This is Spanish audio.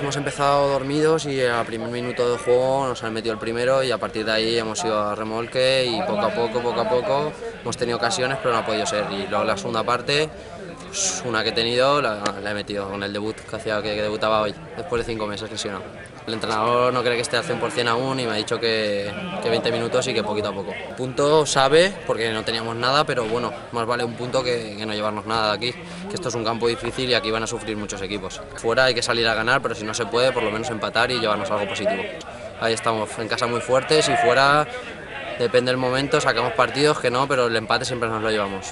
hemos empezado dormidos y al primer minuto de juego nos han metido el primero y a partir de ahí hemos ido a remolque y poco a poco, poco a poco hemos tenido ocasiones pero no ha podido ser. Y luego la segunda parte, una que he tenido la, he metido con el debut que hacía que debutaba hoy, después de cinco meses lesionado. El entrenador no cree que esté al 100% aún y me ha dicho que, que 20 minutos y que poquito a poco. Punto sabe, porque no teníamos nada, pero bueno, más vale un punto que, que no llevarnos nada de aquí, que esto es un campo difícil y aquí van a sufrir muchos equipos. Fuera hay que salir a ganar, pero si no se puede, por lo menos empatar y llevarnos algo positivo. Ahí estamos, en casa muy fuertes y fuera, depende del momento, sacamos partidos que no, pero el empate siempre nos lo llevamos.